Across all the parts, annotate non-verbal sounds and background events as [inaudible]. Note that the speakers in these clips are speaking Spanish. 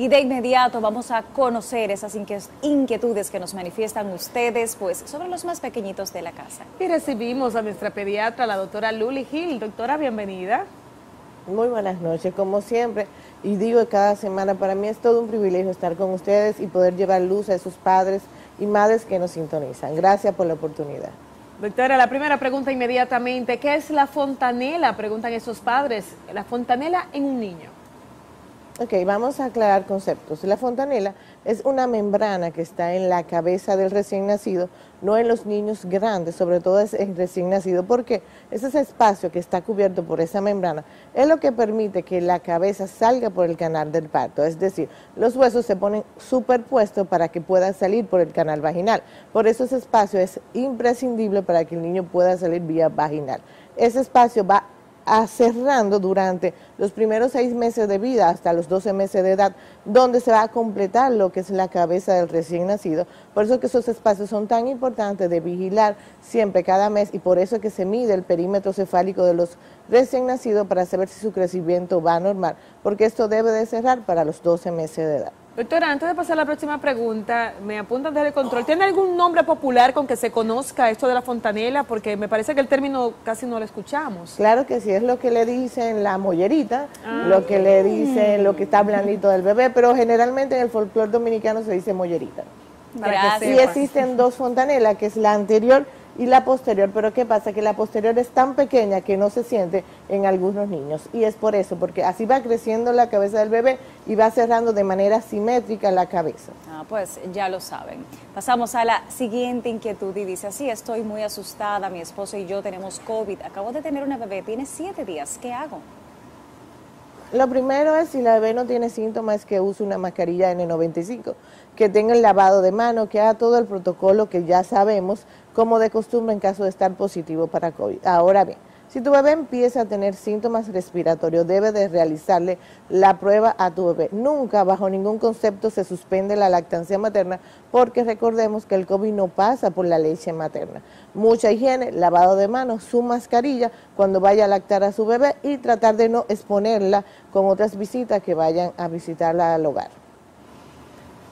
Y de inmediato vamos a conocer esas inquietudes que nos manifiestan ustedes, pues, sobre los más pequeñitos de la casa. Y recibimos a nuestra pediatra, la doctora Luli Gil. Doctora, bienvenida. Muy buenas noches, como siempre, y digo cada semana, para mí es todo un privilegio estar con ustedes y poder llevar luz a esos padres y madres que nos sintonizan. Gracias por la oportunidad. Doctora, la primera pregunta inmediatamente, ¿qué es la fontanela? Preguntan esos padres, la fontanela en un niño. Ok, vamos a aclarar conceptos. La fontanela es una membrana que está en la cabeza del recién nacido, no en los niños grandes, sobre todo es en recién nacido, porque ese espacio que está cubierto por esa membrana es lo que permite que la cabeza salga por el canal del parto, es decir, los huesos se ponen superpuestos para que pueda salir por el canal vaginal. Por eso ese espacio es imprescindible para que el niño pueda salir vía vaginal. Ese espacio va cerrando durante los primeros seis meses de vida hasta los 12 meses de edad, donde se va a completar lo que es la cabeza del recién nacido. Por eso que esos espacios son tan importantes de vigilar siempre, cada mes, y por eso es que se mide el perímetro cefálico de los recién nacidos para saber si su crecimiento va normal, porque esto debe de cerrar para los 12 meses de edad. Doctora, antes de pasar a la próxima pregunta, me apuntan desde el control. ¿Tiene algún nombre popular con que se conozca esto de la fontanela? Porque me parece que el término casi no lo escuchamos. Claro que sí, es lo que le dicen la mollerita, ah. lo que le dicen lo que está blandito del bebé, pero generalmente en el folclore dominicano se dice mollerita. Y existen dos fontanelas, que es la anterior y la posterior, pero ¿qué pasa? Que la posterior es tan pequeña que no se siente en algunos niños y es por eso, porque así va creciendo la cabeza del bebé y va cerrando de manera simétrica la cabeza. Ah, pues ya lo saben. Pasamos a la siguiente inquietud y dice así, estoy muy asustada, mi esposo y yo tenemos COVID, acabo de tener una bebé, tiene siete días, ¿qué hago? Lo primero es si la bebé no tiene síntomas que use una mascarilla N95, que tenga el lavado de mano, que haga todo el protocolo que ya sabemos como de costumbre en caso de estar positivo para COVID. Ahora bien, si tu bebé empieza a tener síntomas respiratorios, debe de realizarle la prueba a tu bebé. Nunca, bajo ningún concepto, se suspende la lactancia materna porque recordemos que el COVID no pasa por la leche materna. Mucha higiene, lavado de manos, su mascarilla cuando vaya a lactar a su bebé y tratar de no exponerla con otras visitas que vayan a visitarla al hogar.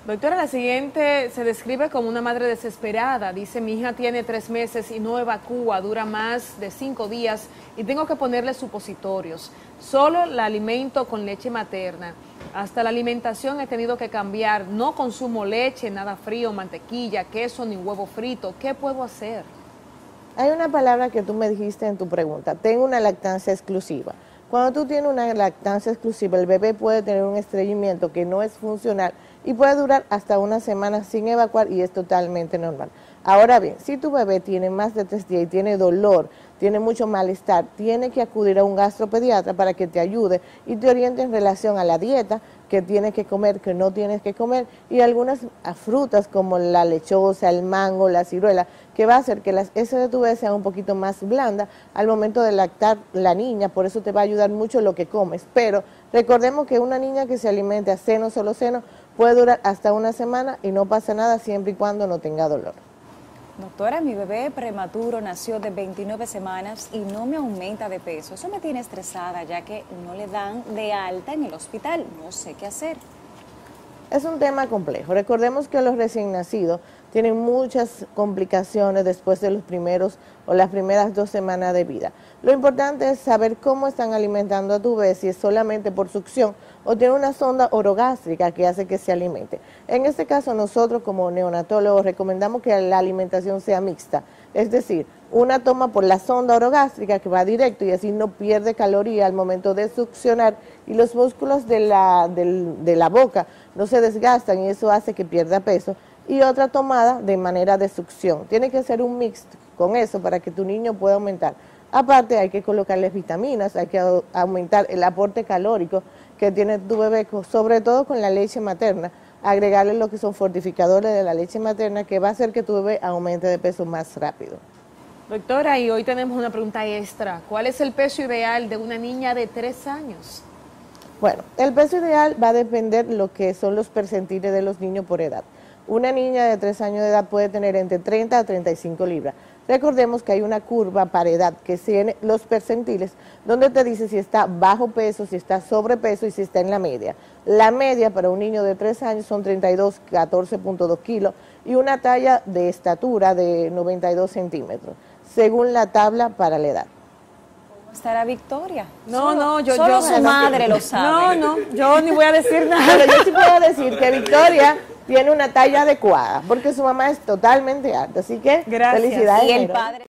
Doctora, la siguiente se describe como una madre desesperada. Dice, mi hija tiene tres meses y no evacúa, dura más de cinco días y tengo que ponerle supositorios. Solo la alimento con leche materna. Hasta la alimentación he tenido que cambiar. No consumo leche, nada frío, mantequilla, queso ni huevo frito. ¿Qué puedo hacer? Hay una palabra que tú me dijiste en tu pregunta. Tengo una lactancia exclusiva. Cuando tú tienes una lactancia exclusiva, el bebé puede tener un estreñimiento que no es funcional y puede durar hasta una semana sin evacuar y es totalmente normal. Ahora bien, si tu bebé tiene más de tres días y tiene dolor, tiene mucho malestar, tiene que acudir a un gastropediatra para que te ayude y te oriente en relación a la dieta que tienes que comer, que no tienes que comer y algunas frutas como la lechosa, el mango, la ciruela, que va a hacer que las heces de tu bebé sean un poquito más blandas al momento de lactar la niña, por eso te va a ayudar mucho lo que comes. Pero recordemos que una niña que se alimente a seno, solo seno, Puede durar hasta una semana y no pasa nada siempre y cuando no tenga dolor. Doctora, mi bebé prematuro nació de 29 semanas y no me aumenta de peso. Eso me tiene estresada ya que no le dan de alta en el hospital. No sé qué hacer. Es un tema complejo. Recordemos que los recién nacidos tienen muchas complicaciones después de los primeros o las primeras dos semanas de vida. Lo importante es saber cómo están alimentando a tu bebé, si es solamente por succión o tiene una sonda orogástrica que hace que se alimente. En este caso nosotros como neonatólogos recomendamos que la alimentación sea mixta, es decir, una toma por la sonda orogástrica que va directo y así no pierde caloría al momento de succionar y los músculos de la, de la boca no se desgastan y eso hace que pierda peso y otra tomada de manera de succión. Tiene que ser un mix con eso para que tu niño pueda aumentar. Aparte hay que colocarles vitaminas, hay que aumentar el aporte calórico que tiene tu bebé, sobre todo con la leche materna, agregarle lo que son fortificadores de la leche materna que va a hacer que tu bebé aumente de peso más rápido. Doctora, y hoy tenemos una pregunta extra. ¿Cuál es el peso ideal de una niña de tres años? Bueno, el peso ideal va a depender lo que son los percentiles de los niños por edad. Una niña de tres años de edad puede tener entre 30 a 35 libras. Recordemos que hay una curva para edad que tiene los percentiles, donde te dice si está bajo peso, si está sobrepeso y si está en la media. La media para un niño de 3 años son 32, 14.2 kilos y una talla de estatura de 92 centímetros, según la tabla para la edad. ¿Cómo estará Victoria? No, no, yo, solo yo su madre lo sabe. No, no, yo ni voy a decir [laughs] nada. Pero yo sí puedo decir que Victoria tiene una talla adecuada, porque su mamá es totalmente alta, así que Gracias. felicidades. Y el padre.